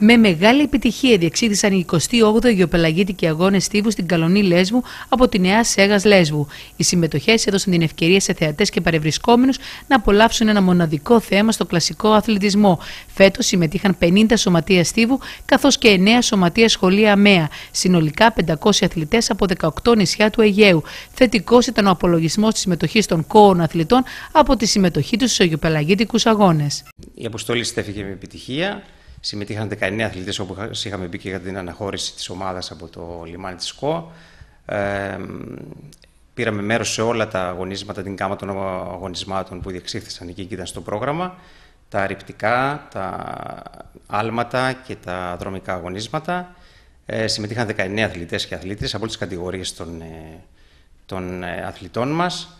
Με μεγάλη επιτυχία διεξήχθησαν οι 28 γεωπελαγίτικοι αγώνες στίβους στην Καλονή Λέσβου από τη Νέα Σέγας Λέσβου. Οι συμμετοχές έδωσαν την ευκαιρία σε θεατές και παρευρισκόμενους να απολαύσουν ένα μοναδικό θέμα στο κλασικό αθλητισμό. Φέτος συμμετείχαν 50 σωματεία στίβου καθώς και 9 σωματεία σχολεία ΑΜΕΑ. Συνολικά 500 αθλητές από 18 νησιά του Αιγαίου. Θετικός ήταν ο απολογισμός της συμμετοχής των κόων αθλητών από τη συμμετοχή τους στου γεωπελαγίτικους αγώνες. Η αποστολή στέφηκε με επιτυχία. Συμμετείχαν 19 αθλητές όπω είχαμε πει και για την αναχώρηση της ομάδας από το λιμάνι της ΚΟ. Ε, πήραμε μέρος σε όλα τα αγωνίσματα, την κάμα των αγωνισμάτων που διεξήχθησαν εκεί και ήταν στο πρόγραμμα. Τα ρηπτικά, τα άλματα και τα δρομικά αγωνίσματα. Ε, συμμετείχαν 19 αθλητές και αθλήτες από όλες τις κατηγορίες των, ε, των ε, αθλητών μας.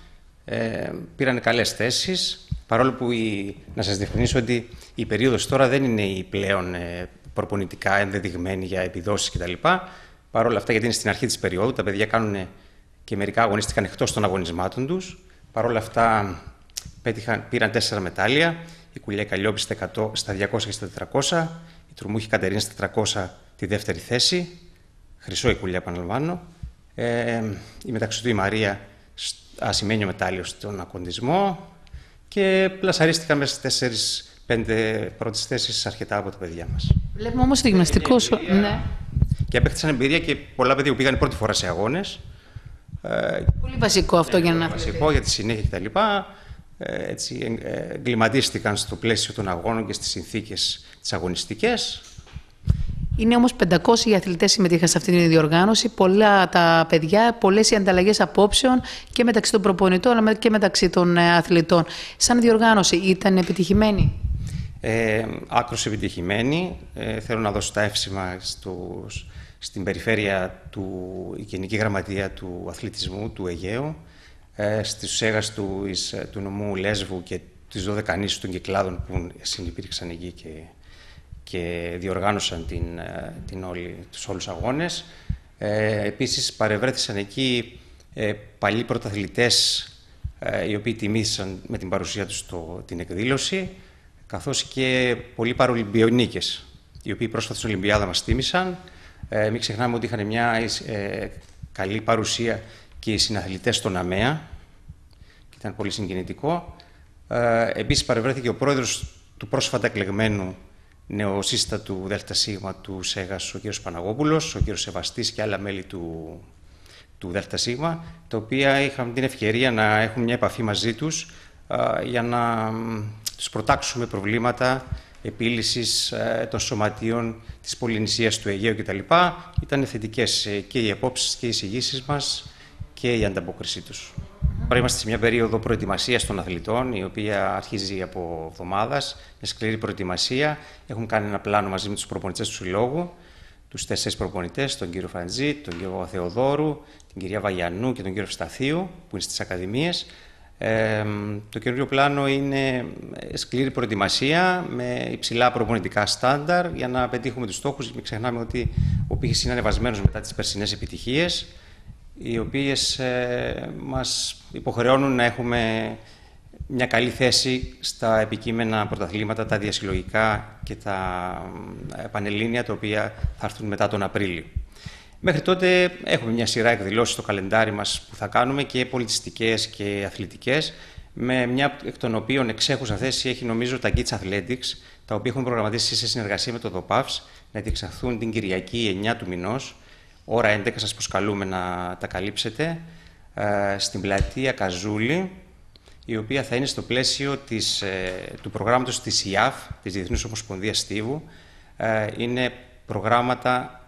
Ε, πήραν καλές θέσεις. Παρόλο που η, να σας διευκρινίσω ότι η περίοδος τώρα δεν είναι η πλέον ε, προπονητικά ενδεδειγμένη για επιδόσεις κτλ. Παρ' όλα αυτά, γιατί είναι στην αρχή της περίοδου, τα παιδιά κάνουν και μερικά αγωνίστηκαν εκτός των αγωνισμάτων τους. Παρ' όλα αυτά, πέτυχαν, πήραν τέσσερα μετάλλια. Η Κουλιά Καλλιόπη στα 200 και στα 400. Η Τρουμούχη Κατερίνα στα 300 τη δεύτερη θέση. Χρυσό η Κουλιά, επαναλαμβάνω. Ε, η μεταξύ του η Μαρία ασημένιο μετάλλιο στον ακοντισμό και πλασαρίστηκαν μέσα στις 4-5 πρώτες θέσεις αρκετά από τα παιδιά μας. Βλέπουμε όμως το γυμναστικό Ναι. Και απέκτησαν εμπειρία και πολλά παιδιά που πήγαν πρώτη φορά σε αγώνες. Ε, Πολύ βασικό αυτό για να. Βασικό για τη συνέχεια κτλ. Ε, έτσι, εγκληματίστηκαν στο πλαίσιο των αγώνων και στις συνθήκες τις αγωνιστικές είναι όμως 500 οι αθλητές συμμετείχαν σε αυτή την διοργάνωση. Πολλά τα παιδιά, πολλές οι ανταλλαγές απόψεων και μεταξύ των προπονητών αλλά και μεταξύ των ε, αθλητών. Σαν διοργάνωση ήταν επιτυχημένη; Ε, άκρως επιτυχημένη. Ε, θέλω να δώσω τα εύσημα στους, στην περιφέρεια του η Γενική Γραμματεία του Αθλητισμού του Αιγαίου, ε, στους έγας του, του νομού Λέσβου και τις 12 νήσους των κυκλάδων που συνυπήρξαν εκεί και και διοργάνωσαν την, ε, την όλη, τους όλους αγώνες. Ε, επίσης παρευρέθησαν εκεί ε, παλιοί πρωταθλητές ε, οι οποίοι τιμήσαν με την παρουσία τους το, την εκδήλωση καθώς και πολλοί παρολυμπιονίκες οι οποίοι πρόσφατα στην Ολυμπιάδα μας τίμησαν. Ε, μην ξεχνάμε ότι είχαν μια ε, καλή παρουσία και οι συναθλητές στον ΑΜΕΑ και ήταν πολύ συγκινητικό. Ε, επίσης παρευρέθηκε ο πρόεδρος του πρόσφατα εκλεγμένου νεοσύστατου ΔΣ του ΣΕΓΑΣ ο κ. Παναγόπουλος, ο κ. Σεβαστής και άλλα μέλη του, του ΔΣ, τα οποία είχαν την ευκαιρία να έχουν μια επαφή μαζί τους για να τους προτάξουμε προβλήματα επίλυσης ε, των σωματείων της πολυνησίας του Αιγαίου κτλ. Ήταν θετικές ε, και οι απόψεις και οι εισηγήσεις μας και η ανταπόκρισή τους. Τώρα είμαστε σε μια περίοδο προετοιμασίας των αθλητών, η οποία αρχίζει από εβδομάδας, με σκληρή προετοιμασία. Έχουν κάνει ένα πλάνο μαζί με τους προπονητές του Συλλόγου, τους τέσσερις προπονητές, τον κύριο Φραντζή, τον κύριο Θεοδόρου, την κυρία Βαγιανού και τον κύριο Σταθίου, που είναι στις Ακαδημίες. Ε, το καινούριο πλάνο είναι σκληρή προετοιμασία με υψηλά προπονητικά στάνταρ για να πετύχουμε τους στόχους. Μην ξεχνάμε ότι ο πύχης είναι ανεβασμένος μετά τις περσινές επιτυχίες οι οποίες ε, μας υποχρεώνουν να έχουμε μια καλή θέση στα επικείμενα πρωταθλήματα, τα διασυλλογικά και τα ε, πανελλήνια, τα οποία θα έρθουν μετά τον Απρίλιο. Μέχρι τότε έχουμε μια σειρά εκδηλώσεις στο καλεντάρι μας που θα κάνουμε και πολιτιστικές και αθλητικές, με μια εκ των οποίων εξέχουσα θέση έχει νομίζω τα Kids Athletics, τα οποία έχουν προγραμματίσει σε συνεργασία με το ΔΟΠΑΒΣ να διεξαχθούν την Κυριακή 9 του μηνός, ώρα 11 σας προσκαλούμε να τα καλύψετε, ε, στην πλατεία Καζούλη, η οποία θα είναι στο πλαίσιο της, ε, του προγράμματος της ΙΑΦ, της Διεθνούς Ομοσπονδίας Στίβου. Ε, είναι προγράμματα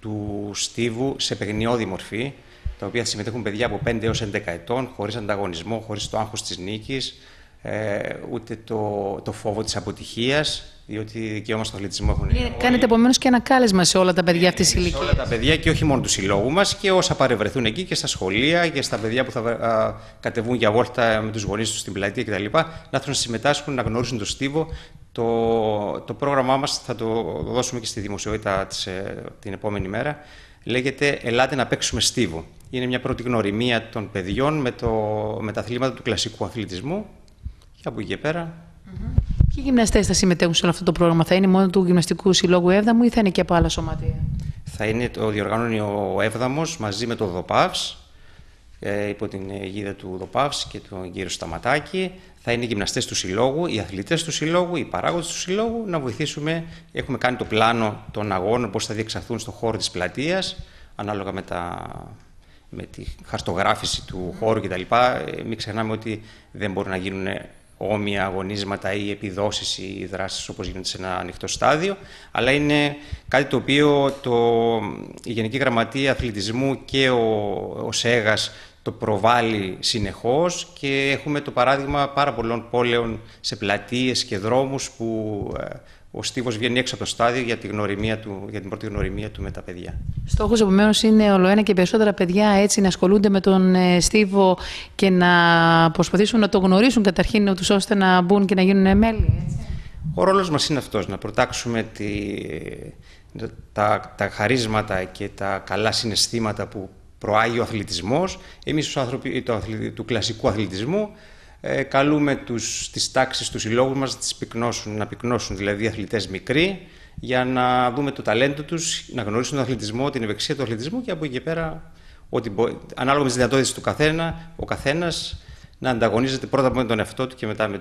του Στίβου σε παιγνιώδη μορφή, τα οποία συμμετέχουν παιδιά από 5 έως 11 ετών, χωρίς ανταγωνισμό, χωρίς το άγχος της νίκης, ούτε το, το φόβο της αποτυχίας, διότι δικαίωμα στον αθλητισμό έχουν. Είναι, κάνετε επομένως και ένα κάλεσμα σε όλα τα παιδιά αυτής της ηλικία. Σε όλα τα παιδιά και όχι μόνο τους συλλόγους μας και όσα παρευρεθούν εκεί και στα σχολεία και στα παιδιά που θα α, κατεβούν για βόλτα με τους γονείς τους στην πλατεία κτλ. Να έρθουν να συμμετάσχουν, να γνωρίσουν το στίβο. Το, το πρόγραμμά μας θα το δώσουμε και στη δημοσιότητα της, ε, την επόμενη μέρα. Λέγεται Ελάτε να παίξουμε στίβο. Είναι μια πρώτη γνωριμία των παιδιών με, το, με τα αθλήματα του κλασικού αθλητισμού. Και από εκεί και πέρα. Mm -hmm. Ποιοι γυμναστές θα συμμετέχουν σε όλο αυτό το πρόγραμμα, Θα είναι μόνο του Γυμναστικού Συλλόγου Εύδαμου ή θα είναι και από άλλα σωματεία; Θα είναι το διοργανώνει ο Εύδαμο μαζί με το ΔΟΠΑΒΣ ε, υπό την αιγίδα του ΔΟΠΑΒΣ και τον κύριο Σταματάκη. Θα είναι οι γυμναστές του Συλλόγου, οι αθλητές του Συλλόγου, οι παράγοντες του Συλλόγου να βοηθήσουμε. Έχουμε κάνει το πλάνο των αγώνων, πώς θα διεξαχθούν στον χώρο της πλατείας, ανάλογα με, τα, με τη χαρτογράφηση του χώρου κτλ. Ε, μην ξεχνάμε ότι δεν μπορούν να γίνουν όμοια αγωνίσματα ή επιδόσεις ή δράσεις όπως γίνεται σε ένα ανοιχτό στάδιο, αλλά είναι κάτι το οποίο το, η Γενική Γραμματεία Αθλητισμού και ο, ο ΣΕΓΑΣ το προβάλλει συνεχώς και έχουμε το παράδειγμα πάρα πολλών πόλεων σε πλατείες και δρόμους που ε, ο Στίβος βγαίνει έξω από το στάδιο για, τη γνωριμία του, για την πρώτη γνωριμία του με τα παιδιά. Στόχος επομένως είναι ολοένα και περισσότερα παιδιά έτσι να ασχολούνται με τον ε, Στίβο και να προσπαθήσουν να το γνωρίσουν καταρχήν τους ώστε να μπουν και να γίνουν μέλη. Έτσι. Ο ρόλος μας είναι αυτός, να προτάξουμε τη, τα, τα χαρίσματα και τα καλά συναισθήματα που προάγει ο αθλητισμός. Εμείς ως άνθρωποι του, του κλασικού αθλητισμού ε, καλούμε τους, τις τάξεις του συλλόγου μας τις πυκνώσουν, να πυκνώσουν δηλαδή αθλητές μικροί για να δούμε το ταλέντο τους, να γνωρίσουν τον αθλητισμό, την ευεξία του αθλητισμού και από εκεί και πέρα, ότι ανάλογα με τις δυνατότητες του καθένα, ο καθένας να ανταγωνίζεται πρώτα με τον εαυτό του και μετά με